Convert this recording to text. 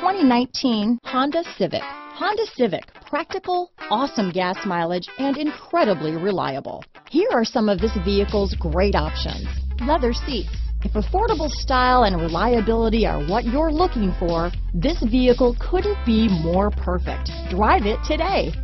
2019 Honda Civic. Honda Civic, practical, awesome gas mileage, and incredibly reliable. Here are some of this vehicle's great options. Leather seats. If affordable style and reliability are what you're looking for, this vehicle couldn't be more perfect. Drive it today.